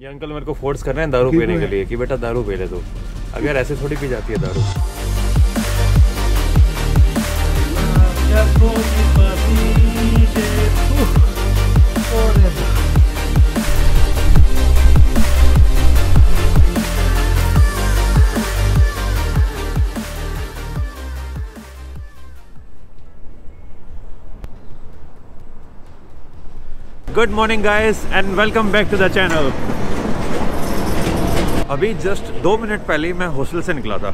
ये अंकल मेरे को फोर्स कर रहे हैं दारू पीने के लिए कि बेटा दारू पी ले तू। अगर ऐसे थोड़ी पी जाती है दारू। Good morning guys and welcome back to the channel अभी जस्ट दो मिनट पहले ही मैं हॉस्टल से निकला था।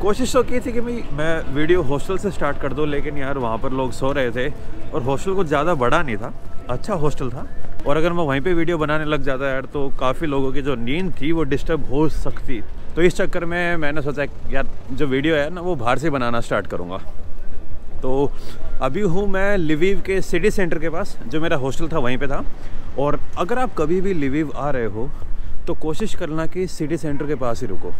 कोशिश तो की थी कि भाई मैं वीडियो हॉस्टल से स्टार्ट कर दूँ, लेकिन यार वहाँ पर लोग सो रहे थे और हॉस्टल कुछ ज़्यादा बड़ा नहीं था अच्छा हॉस्टल था। और अगर मैं वहीं पे वीडियो बनाने लग जाता यार तो काफ़ी लोगों की जो नींद थी वो डिस्टर्ब हो सकती। तो इस चक्कर में मैंने सोचा यार जो वीडियो है ना, वो बाहर से बनाना स्टार्ट करूँगा। तो अभी हूँ मैं लिविव के सिटी सेंटर के पास, जो मेरा हॉस्टल था वहीं पे था। और अगर आप कभी भी लिविव आ रहे हो तो कोशिश करना कि सिटी सेंटर के पास ही रुको।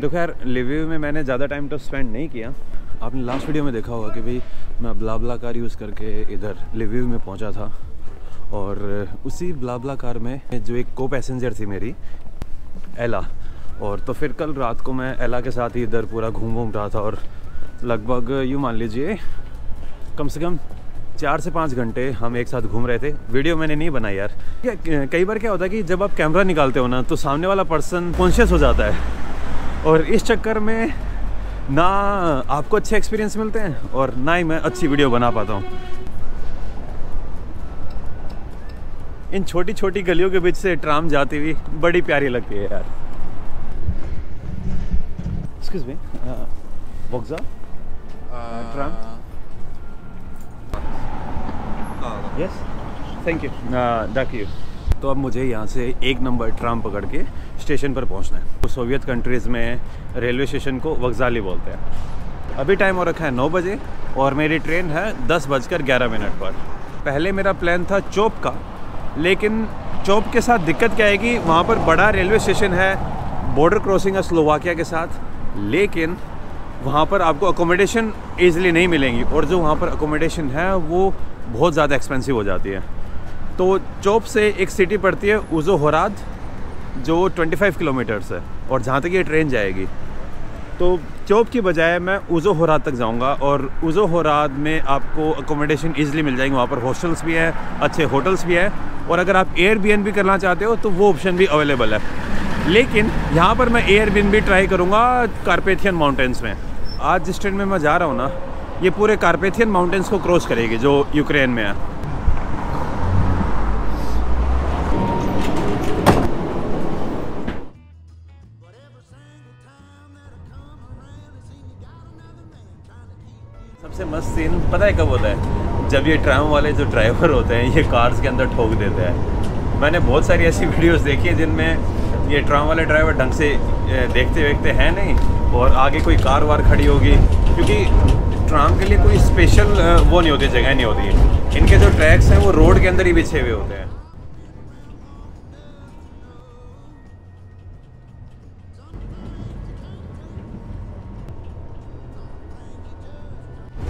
देखो यार लिविव में मैंने ज़्यादा टाइम तो स्पेंड नहीं किया। आपने लास्ट वीडियो में देखा होगा कि भाई मैं ब्लाबला कार यूज़ करके इधर लिविव में पहुँचा था। और उसी ब्लाबला कार में जो एक को पैसेंजर थी मेरी एला और तो फिर कल रात को मैं एला के साथ ही इधर पूरा घूम घूम रहा था और लगभग यूँ मान लीजिए, कम से कम चार से पाँच घंटे हम एक साथ घूम रहे थे। वीडियो मैंने नहीं बनाई यार। कई बार क्या होता है कि जब आप कैमरा निकालते हो ना तो सामने वाला पर्सन कॉन्शियस हो जाता है। और इस चक्कर में ना आपको अच्छे एक्सपीरियंस मिलते हैं और ना ही मैं अच्छी वीडियो बना पाता हूँ। इन छोटी छोटी गलियों के बीच से ट्राम जाती हुई बड़ी प्यारी लगती है यार। एक्सक्यूज मी वक्जा ट्राम यस थैंक यू डक यू तो अब मुझे यहाँ से एक नंबर ट्राम पकड़ के स्टेशन पर पहुँचना है। तो सोवियत कंट्रीज़ में रेलवे स्टेशन को वक्जाली बोलते हैं। अभी टाइम हो रखा है नौ बजे और मेरी ट्रेन है दस बजकर ग्यारह मिनट पर। पहले मेरा प्लान था चौप का, लेकिन चौप के साथ दिक्कत क्या है कि वहाँ पर बड़ा रेलवे स्टेशन है बॉर्डर क्रॉसिंग है स्लोवाकिया के साथ, लेकिन वहाँ पर आपको अकोमोडेशन ईज़िली नहीं मिलेंगी। और जो वहाँ पर अकोमोडेशन है, वो बहुत ज़्यादा एक्सपेंसिव हो जाती है। तो चौप से एक सिटी पड़ती है उज़ो होराद, जो 25 किलोमीटर्स है, और जहाँ तक ये ट्रेन जाएगी। तो चौप की बजाय मैं उज़ो होराद तक जाऊँगा, और उज़ो होराद में आपको अकोमोडेशन ईजिली मिल जाएँगे। वहाँ पर हॉस्टल्स भी हैं, अच्छे होटल्स भी हैं, और अगर आप एयर भी करना चाहते हो तो वो ऑप्शन भी अवेलेबल है। लेकिन यहाँ पर मैं एयर भी ट्राई करूँगा कारपेथियन माउंटेंस में। आज जिस ट्रेन में मैं जा रहा हूँ ना ये पूरे कारपेथियन माउंटेन्स को क्रॉस करेगी जो यूक्रेन में है। सबसे मस्त सीन पता है कब होता है? जब ये ट्राम वाले जो ड्राइवर होते हैं, ये कार्स के अंदर ठोक देते हैं। मैंने बहुत सारी ऐसी वीडियोस देखी है जिनमें ये ट्राम वाले ड्राइवर ढंग से देखते देखते हैं नहीं, और आगे कोई कार वार खड़ी होगी। क्योंकि ट्राम के लिए कोई स्पेशल वो नहीं होती, जगह नहीं होती। इनके जो ट्रैक्स हैं, वो रोड के अंदर ही बिछे हुए होते हैं।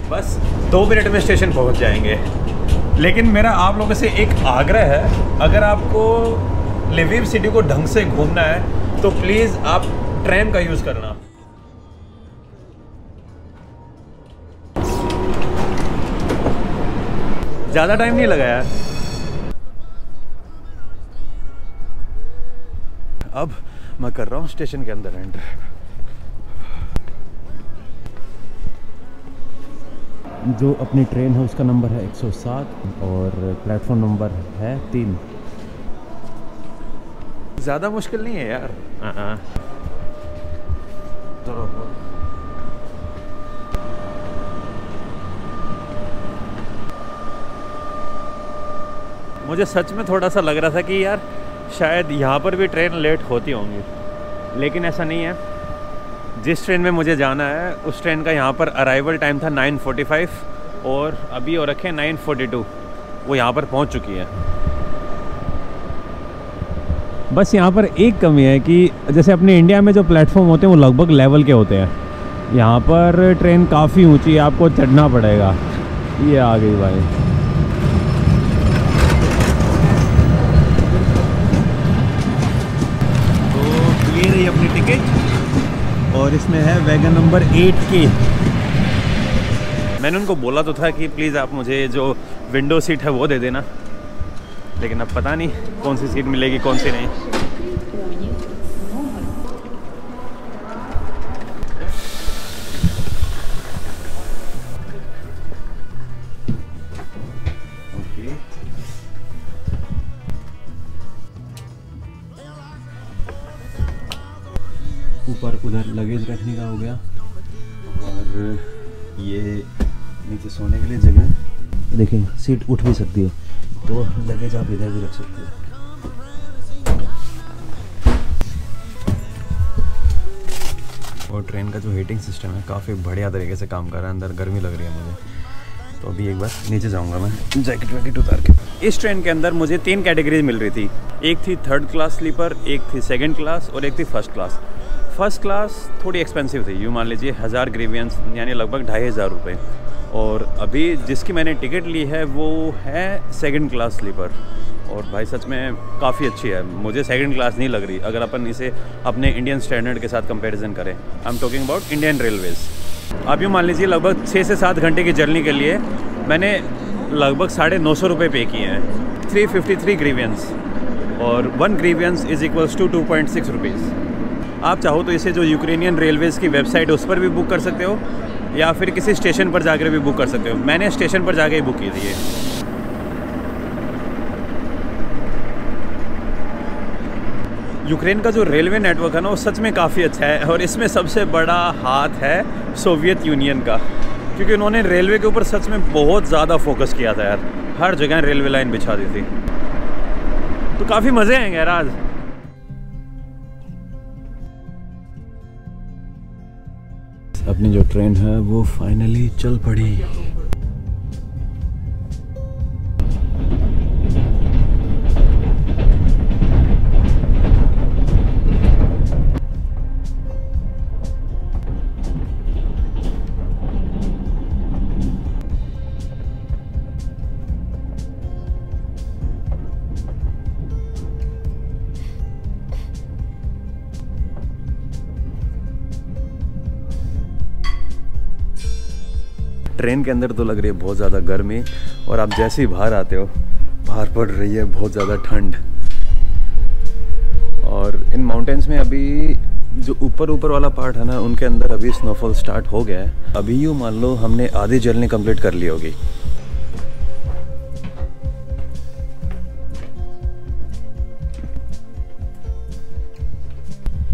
बस दो मिनट में स्टेशन पहुँच जाएँगे। लेकिन मेरा आप लोगों से एक आग्रह है, अगर आपको लिविव सिटी को ढंग से घूमना है तो प्लीज़ आप ट्रेन का यूज़ करना। ज़्यादा टाइम नहीं लगा यार। अब मैं कर रहा हूँ स्टेशन के अंदर एंटर जो अपनी ट्रेन है उसका नंबर है 107 और प्लेटफॉर्म नंबर है तीन। ज़्यादा मुश्किल नहीं है यार। मुझे सच में थोड़ा सा लग रहा था कि यार, शायद यहाँ पर भी ट्रेन लेट होती होंगी। लेकिन ऐसा नहीं है। जिस ट्रेन में मुझे जाना है, उस ट्रेन का यहाँ पर अराइवल टाइम था 9:45 और अभी हो रखे 9:42 वो यहाँ पर पहुँच चुकी है। बस यहाँ पर एक कमी है कि जैसे अपने इंडिया में जो प्लेटफॉर्म होते हैं, वो लगभग लेवल के होते हैं। यहाँ पर ट्रेन काफ़ी ऊँची है, आपको चढ़ना पड़ेगा। ये आ गई भाई। और इसमें है वैगन नंबर एट के। मैंने उनको बोला तो था कि प्लीज़ आप मुझे जो विंडो सीट है वो दे देना। लेकिन अब पता नहीं कौन सी सीट मिलेगी, कौन सी नहीं। ऊपर उधर लगेज रखने का हो गया। और ये नीचे सोने के लिए जगह देखिए सीट उठ भी सकती है। तो लगेज आप इधर भी रख सकते हो। और ट्रेन का जो हीटिंग सिस्टम है काफ़ी बढ़िया तरीके से काम कर रहा है। अंदर गर्मी लग रही है मुझे। तो अभी एक बार नीचे जाऊँगा मैं। जैकेट वैकेट उतार के। इस ट्रेन के अंदर मुझे तीन कैटेगरीज मिल रही थी। एक थी थर्ड क्लास स्लीपर एक थी सेकंड क्लास और एक थी फ़र्स्ट क्लास फ़र्स्ट क्लास थोड़ी एक्सपेंसिव थी। यूँ मान लीजिए हज़ार ग्रेवियंस यानी लगभग ढाई हज़ार रुपये और अभी जिसकी मैंने टिकट ली है, वो है सेकंड क्लास स्लीपर और भाई सच में काफ़ी अच्छी है। मुझे सेकंड क्लास नहीं लग रही। अगर अपन इसे अपने इंडियन स्टैंडर्ड के साथ कंपैरिजन करें I am talking about Indian railways आप यूँ मान लीजिए लगभग छः से सात घंटे की जर्नी के लिए मैंने लगभग साढ़े नौ सौ रुपये पे किए हैं। थ्री फिफ्टी थ्री ग्रीवियंस और one hryvnias is equals to two point six rupees आप चाहो तो इसे जो यूक्रेनियन रेलवेज़ की वेबसाइट है, उस पर भी बुक कर सकते हो, या फिर किसी स्टेशन पर जाकर भी बुक कर सकते हो। मैंने स्टेशन पर जाके ही बुक की थी ये। यूक्रेन का जो रेलवे नेटवर्क है ना, वो सच में काफ़ी अच्छा है, और इसमें सबसे बड़ा हाथ है सोवियत यूनियन का, क्योंकि उन्होंने रेलवे के ऊपर सच में बहुत ज़्यादा फोकस किया था यार। हर जगह रेलवे लाइन बिछा दी थी। तो काफ़ी मज़े आएँगे यार आज। अपनी जो ट्रेन है वो फाइनली चल पड़ी। ट्रेन के अंदर तो लग रही है बहुत ज़्यादा गर्मी, और आप जैसे ही बाहर आते हो, बाहर पड़ रही है बहुत ज़्यादा ठंड। और इन माउंटेन्स में अभी जो ऊपर ऊपर वाला पार्ट है ना, उनके अंदर अभी स्नोफॉल स्टार्ट हो गया है। अभी यूँ मान लो हमने आधी जर्नी कंप्लीट कर ली होगी।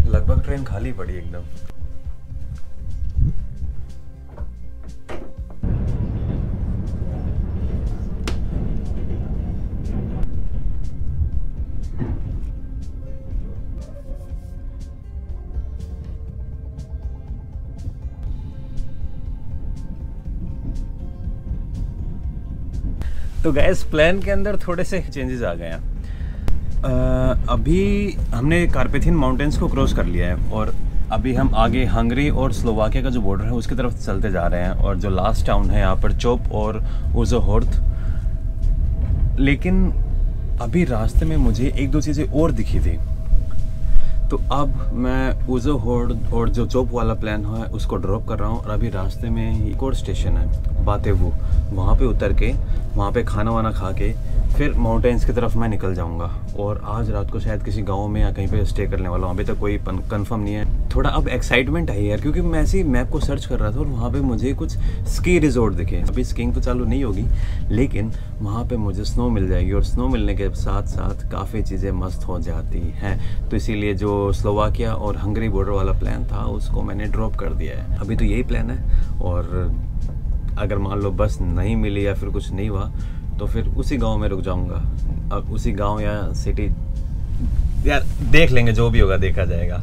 लगभग ट्रेन खाली पड़ी एकदम। गैस प्लान के अंदर थोड़े से चेंजेस आ गए हैं। अभी हमने कारपेथिन माउंटेन्स को क्रॉस कर लिया है और अभी हम आगे हंगरी और स्लोवाकिया का जो बॉर्डर है, उसकी तरफ़ चलते जा रहे हैं और जो लास्ट टाउन है यहाँ पर चोप और उजोहोर्थ लेकिन अभी रास्ते में मुझे एक दो चीज़ें और दिखी थी। तो अब मैं उजो होर्ड और जो चौप वाला प्लान है, उसको ड्रॉप कर रहा हूँ और अभी रास्ते में ही एक और स्टेशन है, बातें वो, वहाँ पे उतर के, वहाँ पे खाना वाना खा के फिर माउंटेन्स की तरफ़ मैं निकल जाऊँगा। और आज रात को शायद किसी गाँव में या कहीं पे स्टे करने वाला हूँ। अभी तक कोई कंफर्म नहीं है। थोड़ा अब एक्साइटमेंट आई यार, क्योंकि मैं ऐसे ही मैप को सर्च कर रहा था और वहाँ पे मुझे कुछ स्की रिजोर्ट दिखे। अभी स्कीइंग तो चालू नहीं होगी, लेकिन वहाँ पर मुझे स्नो मिल जाएगी और स्नो मिलने के साथ साथ काफ़ी चीज़ें मस्त हो जाती हैं। तो इसीलिए जो स्लोवाकिया और हंगरी बॉर्डर वाला प्लान था, उसको मैंने ड्रॉप कर दिया है। अभी तो यही प्लान है और अगर मान लो बस नहीं मिली या फिर कुछ नहीं हुआ तो फिर उसी गाँव में रुक जाऊँगा। अब उसी गाँव या सिटी यार देख लेंगे, जो भी होगा देखा जाएगा।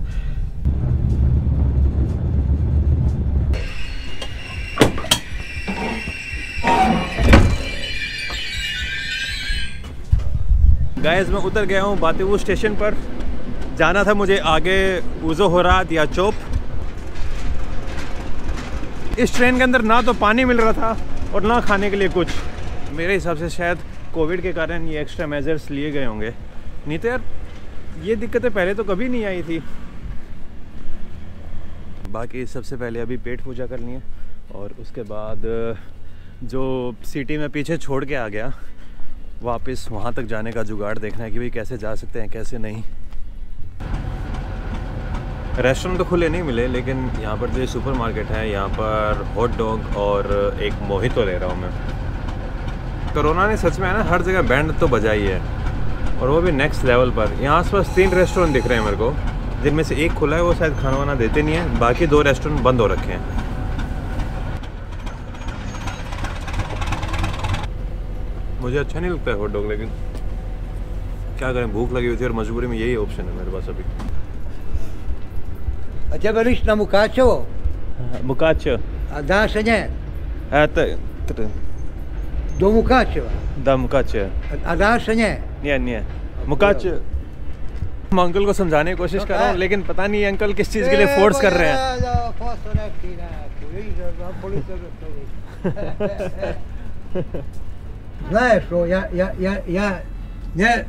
गैस मैं उतर गया हूँ बातेवू स्टेशन पर। जाना था मुझे आगे उजो हो रहा या चोप। इस ट्रेन के अंदर ना तो पानी मिल रहा था और ना खाने के लिए कुछ। मेरे हिसाब से शायद कोविड के कारण ये एक्स्ट्रा मेजर्स लिए गए होंगे। नहीं तो यार, ये दिक्कतें पहले तो कभी नहीं आई थी। बाकी सबसे पहले अभी पेट पूजा करनी है और उसके बाद, जो सिटी में पीछे छोड़ के आ गया, वापस वहाँ तक जाने का जुगाड़ देखना है कि भाई कैसे जा सकते हैं, कैसे नहीं। रेस्टोरेंट तो खुले नहीं मिले, लेकिन यहाँ पर जो सुपर मार्केट है, यहाँ पर हॉट डॉग और एक मोहित ले रहा हूँ मैं। कोरोना ने सच में है ना हर जगह बैंड तो बजाई है। और वो भी नेक्स्ट लेवल पर। यहाँ आस तीन रेस्टोरेंट दिख रहे हैं मेरे को। जिनमें से एक खुला है वो शायद खाना वाना देते नहीं है। बाकी दो रेस्टोरेंट बंद हो रखे हैं। मुझे अच्छा नहीं लगता है हॉट डॉग लेकिन क्या करें भूख लगी हुई थी और मजबूरी में यही ऑप्शन है मेरे पास अभी। अच्छा na Mukačevo? मुकाच। A daš se nje? Do Mukačeva? Da, Mukačeva. A daš nje? Nije, nije. Mukač हम अंकल को समझाने की कोशिश कर रहा हूँ लेकिन पता नहीं अंकल किस चीज़ के लिए फोर्स कर रहे हैं Знаешь, я, я, я, я не.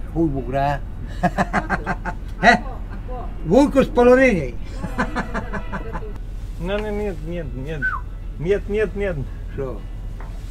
Вулку с половиной. Нет, нет, нет, нет, нет, нет, нет. Что?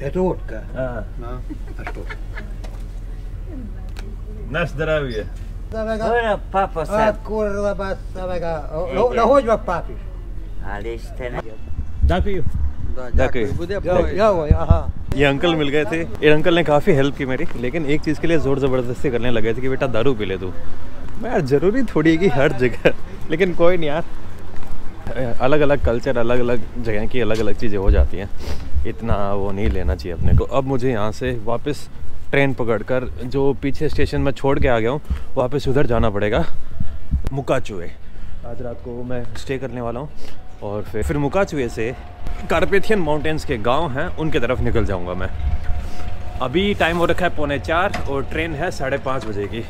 Это водка. А, Ну, а что? на здоровье Давай-ка. papa А, said, курва бас, давай-ка. Ну, находь во папиш. Alisten. да пью Дякую. Я, я, ага. ये अंकल मिल गए थे ये अंकल ने काफ़ी हेल्प की मेरी लेकिन एक चीज़ के लिए ज़ोर ज़बरदस्ती करने लगे थे कि बेटा दारू पी ले तू मैं यार ज़रूरी थोड़ी है कि हर जगह लेकिन कोई नहीं यार अलग अलग कल्चर अलग अलग जगह की अलग अलग चीज़ें हो जाती हैं इतना वो नहीं लेना चाहिए अपने को। अब मुझे यहाँ से वापस ट्रेन पकड़कर, जो पीछे स्टेशन में छोड़ के आ गया हूँ, वापस उधर जाना पड़ेगा। मुकाचुए। आज रात को मैं स्टे करने वाला हूँ। और फिर फिर मुकाचुए से कारपेथियन माउंटेन्स के गाँव हैं, उनके तरफ़ निकल जाऊँगा मैं। अभी टाइम हो रखा है पौने चार और ट्रेन है साढ़े पाँच बजे की।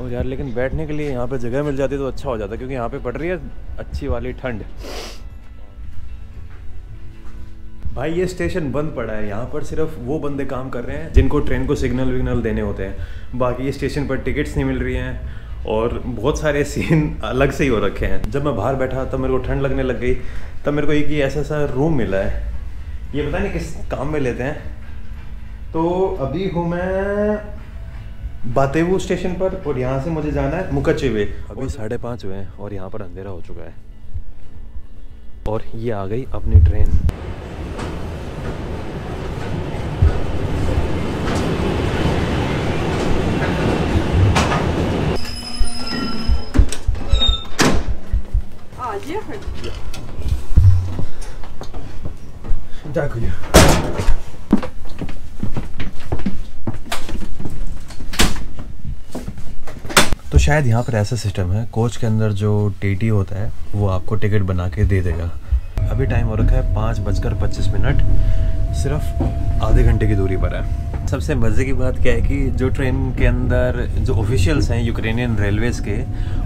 और यार, लेकिन बैठने के लिए यहाँ पे जगह मिल जाती तो अच्छा हो जाता, क्योंकि यहाँ पे पड़ रही है अच्छी वाली ठंड। भाई, ये स्टेशन बंद पड़ा है। यहाँ पर सिर्फ़ वो बंदे काम कर रहे हैं जिनको ट्रेन को सिग्नल विग्नल देने होते हैं। बाकी ये स्टेशन पर टिकट्स नहीं मिल रही हैं और बहुत सारे सीन अलग से ही हो रखे हैं। जब मैं बाहर बैठा तब मेरे को ठंड लगने लग गई। तब मेरे को एक ही ऐसा सा रूम मिला है। ये पता नहीं किस काम में लेते हैं। तो अभी हूँ मैं बातेवू स्टेशन पर और यहाँ से मुझे जाना है मुकच्चेवे। अभी साढ़े पाँच हुए हैं और यहाँ पर अंधेरा हो चुका है। और ये आ गई अपनी ट्रेन Дякую. तो शायद यहाँ पर ऐसा सिस्टम है कोच के अंदर जो टीटी होता है वो आपको टिकट बना के दे देगा अभी टाइम हो रखा है पाँच बजकर पच्चीस मिनट सिर्फ आधे घंटे की दूरी पर है सबसे मज़े की बात क्या है कि जो ट्रेन के अंदर जो ऑफिशियल्स हैं यूक्रेनियन रेलवेज़ के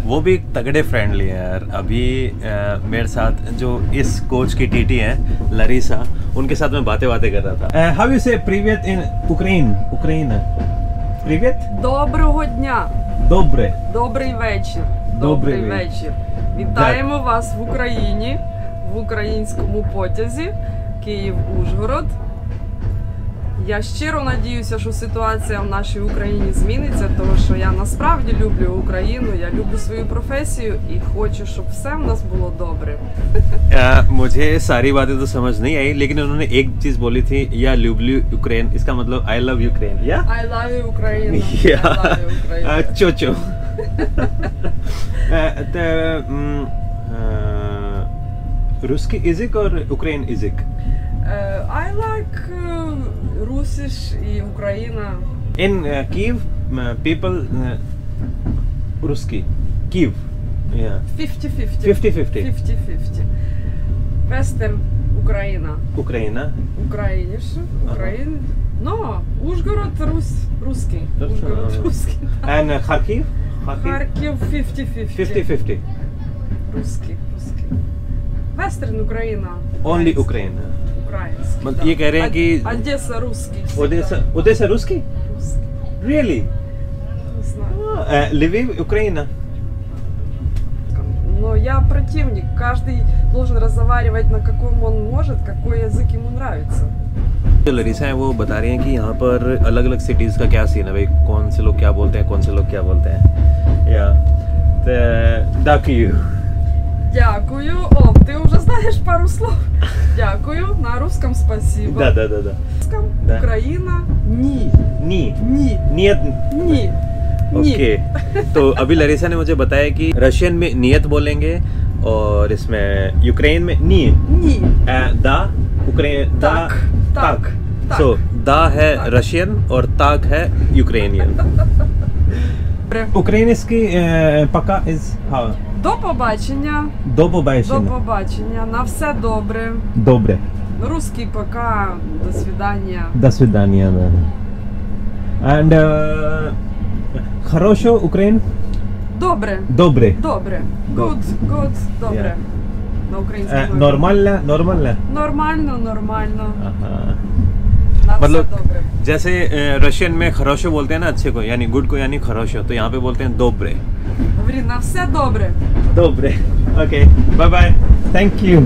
वो भी तगड़े फ्रेंडली हैं यार अभी अ, मेरे साथ जो इस कोच की टीटी हैं लरीसा उनके साथ मैं बातें बातें कर रहा था हाउ यू से प्रीवियत इन उक्रेन उक्रेन प्रीवियत Доброго дня! добре Добрий вечір! Добрий вечір! Вітаємо вас в Україні, в українському потязі Київ-Ужгород. Я щиро надіюся, що ситуація в нашій Україні зміниться, тому що я насправді люблю Україну, я люблю свою професію і хочу, щоб все в нас було добре. अ, मुझे सारी बातें तो समझ नहीं आई लेकिन उन्होंने एक चीज बोली थी या लुबलू यूक्रेन इसका मतलब आई लव यूक्रेन या I love you, Україна! I love you, Україна! Cho Cho रूski इजिक और Ukraine इजिक I like Russian and Ukraine. In uh, Kyiv, people uh, Ruski. Kyiv. Yeah. 50-50. 50-50. Western Ukraine. Ukraine. Ukrainian. Ukrainian. No, Uzhgorod Rus Ruski. Uzhgorod and uh, Kharkiv? Kharkiv 50-50. 50-50. Ruski. Western Ukraine. Only Ukraine. Український. मतलब да. ये कह रहे हैं Од- कि- Одеса русский. всегда. Odessa, Odessa русский? Русский. Really? Не знаю. Uh, Lviv, Украина. Но я противник. Каждый должен разговаривать на каком он может, какой язык ему нравится. जो लरीसा है वो बता रही हैं कि यहाँ पर अलग अलग सिटीज़ का क्या सीन है भाई कौन से लोग क्या बोलते हैं कौन से लोग क्या बोलते हैं या Дякую. Дякую. О, ты уже знаешь пару слов. Дякую. На русском спасибо. Да, да, да, да. На русском Да. Украина. Ни. नी Ни. नियत Ни. Ни. ओके तो अभी लरीसा ने मुझे बताया कि रशियन में नियत बोलेंगे और इसमें यूक्रेन में नी Ни. दा यूक्रेन दा Так, ताक так, так. सो दा है रशियन और ताक है Ukrainian Добре. Український е, пока із ха До побачення. до До побачення. побачення. На все добре. Добре. Русский пока. До свидания. До свидания. Да. And uh, хорошо Україн? Добре. Добре. Добре. Good. Good. Добре. На українському. Е, мові. нормально, нормально. Нормально, нормально. ага. На все मतलब добре. जैसे रशियन में खरोशो बोलते हैं ना अच्छे को यानी गुड को यानी खरोशो तो यहाँ पे बोलते हैं दोब्रे Говори, на все добре. दोब्रे okay bye bye thank you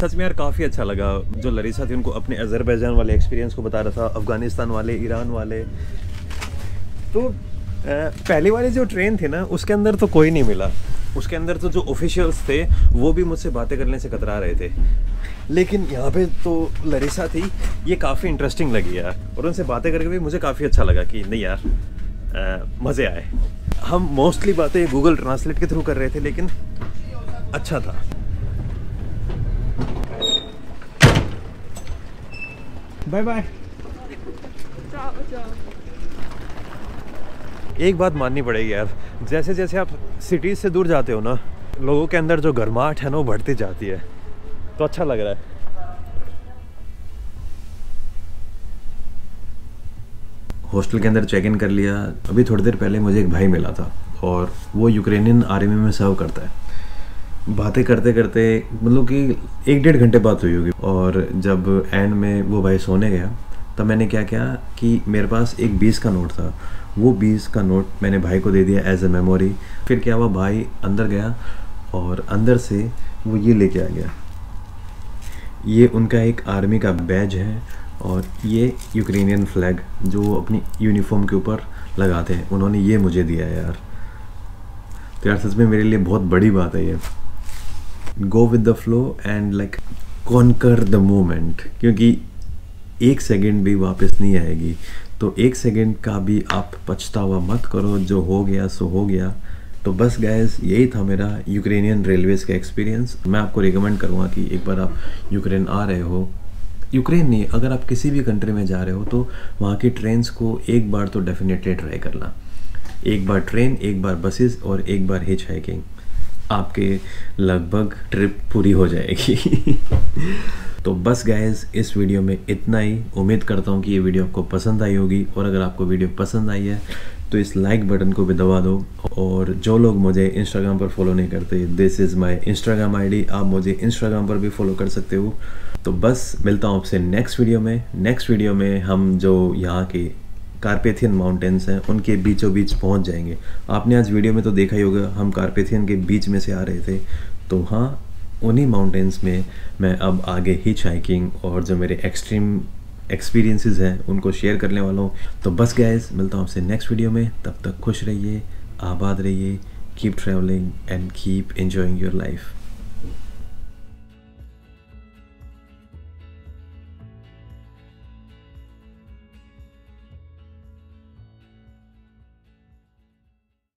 सच में यार काफ़ी अच्छा लगा जो लरीसा थी उनको अपने अजरबैजान वाले एक्सपीरियंस को बता रहा था अफगानिस्तान वाले ईरान वाले तो अ, पहली वाली जो ट्रेन थी ना उसके अंदर तो कोई नहीं मिला उसके अंदर तो जो ऑफिशियल्स थे वो भी मुझसे बातें करने से कतरा रहे थे लेकिन यहाँ पे तो लरीसा थी ये काफ़ी इंटरेस्टिंग लगी यार और उनसे बातें करके भी मुझे काफ़ी अच्छा लगा कि नहीं यार अ, मज़े आए हम मोस्टली बातें गूगल ट्रांसलेट के थ्रू कर रहे थे लेकिन अच्छा था। बाय बाय एक बात माननी पड़ेगी यार जैसे जैसे आप सिटीज़ से दूर जाते हो ना लोगों के अंदर जो गर्माहट है ना वो बढ़ती जाती है। तो अच्छा लग रहा है। हॉस्टल के अंदर चेक इन कर लिया। अभी थोड़ी देर पहले मुझे एक भाई मिला था और वो यूक्रेनियन आर्मी में सर्व करता है। बातें करते करते मतलब कि एक डेढ़ घंटे बात हुई होगी और जब एंड में वो भाई सोने गया, तब मैंने क्या किया कि मेरे पास एक बीस का नोट था। वो बीस का नोट मैंने भाई को दे दिया एज ए मेमोरी फिर क्या हुआ, भाई अंदर गया और अंदर से वो ये लेके आ गया। ये उनका एक आर्मी का बैज है और ये यूक्रेनियन फ्लैग जो अपनी यूनिफॉर्म के ऊपर लगाते हैं, उन्होंने ये मुझे दिया है यार। तो यार, सच में मेरे लिए बहुत बड़ी बात है ये। Go with the flow and like conquer the moment क्योंकि एक सेकंड भी वापस नहीं आएगी। तो एक सेकंड का भी आप पछतावा मत करो, जो हो गया, सो हो गया। तो बस गैस यही था मेरा यूक्रेनियन रेलवेज़ का एक्सपीरियंस मैं आपको रिकमेंड करूँगा कि एक बार आप यूक्रेन आ रहे हो। यूक्रेन नहीं, अगर आप किसी भी कंट्री में जा रहे हो तो वहाँ की ट्रेन्स को एक बार तो डेफिनेटली ट्राई करना। एक बार ट्रेन एक बार बसेस और एक बार हिच हाइकिंग आपके लगभग ट्रिप पूरी हो जाएगी। तो बस गैस इस वीडियो में इतना ही। उम्मीद करता हूँ कि ये वीडियो आपको पसंद आई होगी और अगर आपको वीडियो पसंद आई है तो इस लाइक बटन को भी दबा दो। और जो लोग मुझे इंस्टाग्राम पर फॉलो नहीं करते this is my Instagram ID आप मुझे इंस्टाग्राम पर भी फॉलो कर सकते हो। तो बस मिलता हूँ आपसे नेक्स्ट वीडियो में। नेक्स्ट वीडियो में हम जो यहाँ के कारपेथियन माउंटेन्स हैं, उनके बीचों बीच पहुँच जाएँगे। आपने आज वीडियो में तो देखा ही होगा, हम कारपेथियन के बीच में से आ रहे थे। तो हाँ उन्हीं माउंटेन्स में मैं अब आगे ही हाइकिंग और जो मेरे एक्सट्रीम एक्सपीरियंसेस हैं, उनको शेयर करने वाला हूँ। तो बस गैस मिलता हूँ आपसे नेक्स्ट वीडियो में। तब तक खुश रहिए, आबाद रहिए keep travelling and keep enjoying your life